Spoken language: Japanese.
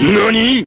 何？